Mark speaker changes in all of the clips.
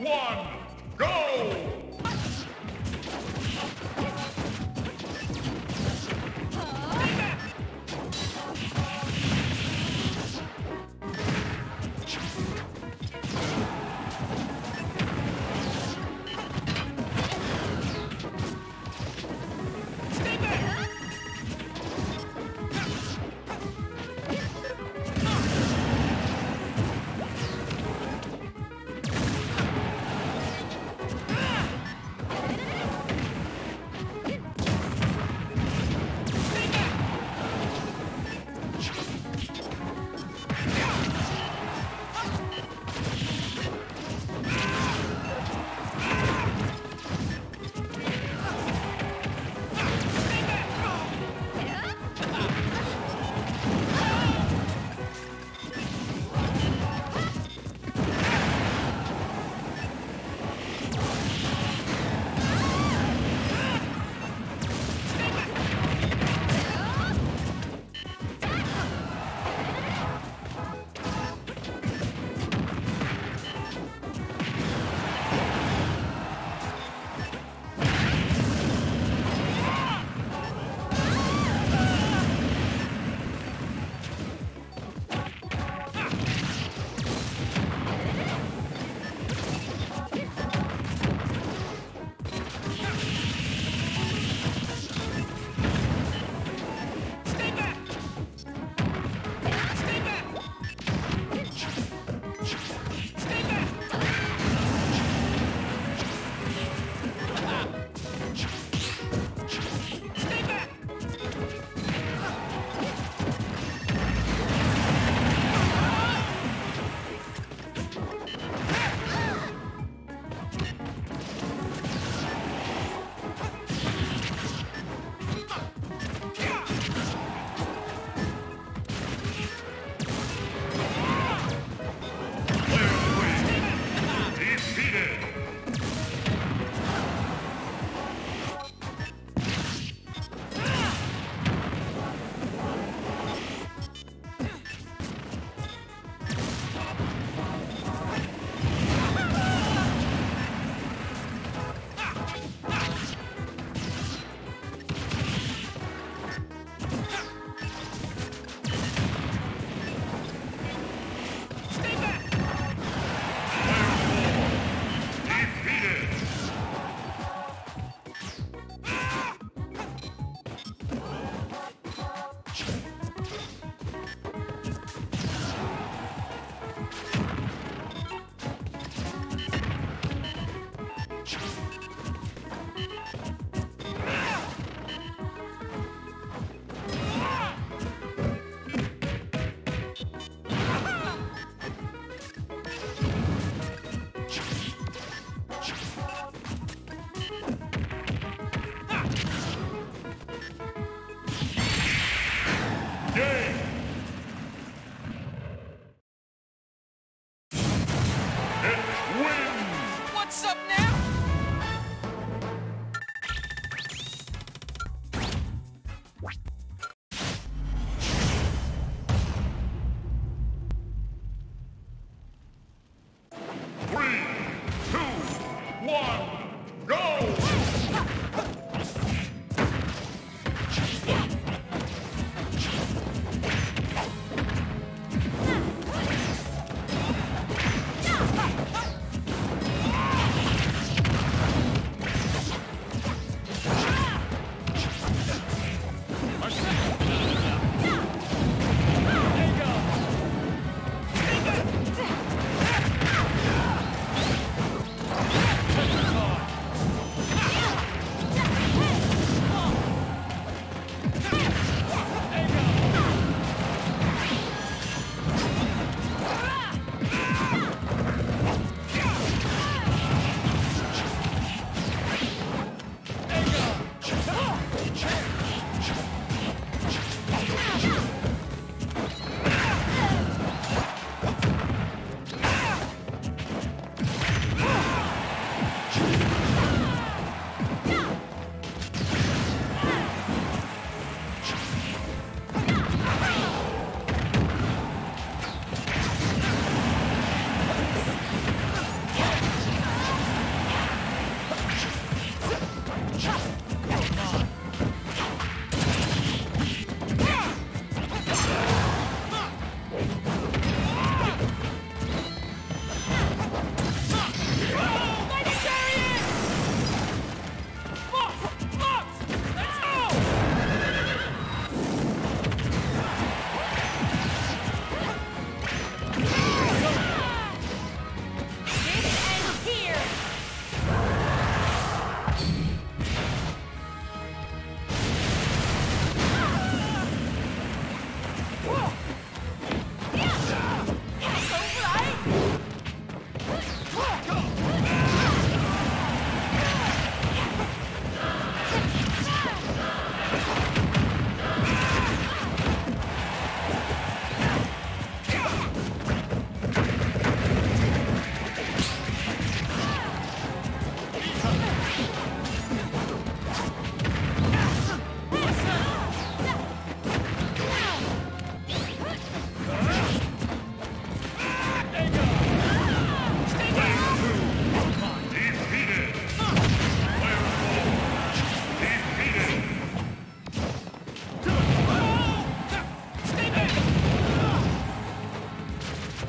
Speaker 1: one, win.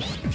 Speaker 1: you